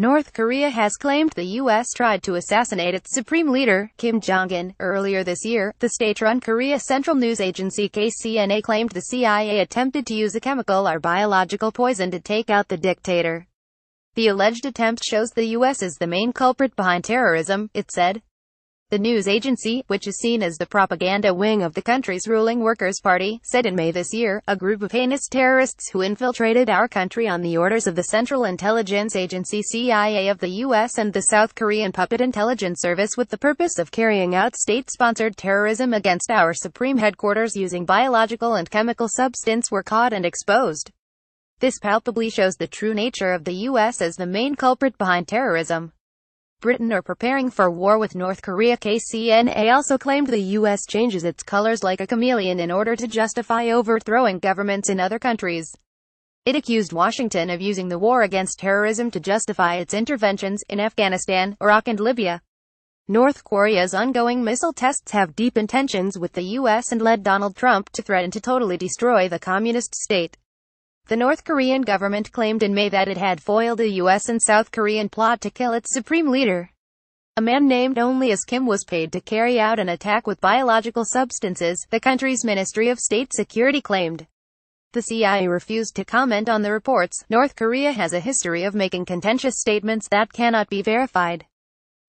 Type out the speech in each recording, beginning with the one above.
North Korea has claimed the U.S. tried to assassinate its supreme leader, Kim Jong-un. Earlier this year, the state-run Korea Central News Agency KCNA claimed the CIA attempted to use a chemical or biological poison to take out the dictator. The alleged attempt shows the U.S. is the main culprit behind terrorism, it said. The news agency, which is seen as the propaganda wing of the country's ruling Workers' Party, said in May this year, a group of heinous terrorists who infiltrated our country on the orders of the Central Intelligence Agency CIA of the U.S. and the South Korean Puppet Intelligence Service with the purpose of carrying out state-sponsored terrorism against our supreme headquarters using biological and chemical substance were caught and exposed. This palpably shows the true nature of the U.S. as the main culprit behind terrorism. Britain are preparing for war with North Korea. KCNA also claimed the U.S. changes its colors like a chameleon in order to justify overthrowing governments in other countries. It accused Washington of using the war against terrorism to justify its interventions in Afghanistan, Iraq and Libya. North Korea's ongoing missile tests have deep intentions with the U.S. and led Donald Trump to threaten to totally destroy the communist state. The North Korean government claimed in May that it had foiled a U.S. and South Korean plot to kill its supreme leader. A man named only as Kim was paid to carry out an attack with biological substances, the country's Ministry of State Security claimed. The CIA refused to comment on the reports. North Korea has a history of making contentious statements that cannot be verified.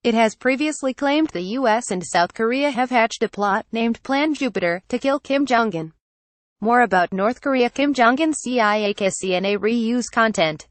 It has previously claimed the US and South Korea have hatched a plot, named Plan Jupiter, to kill Kim Jong-un. More about North Korea Kim Jong-un CIA KCNA reuse content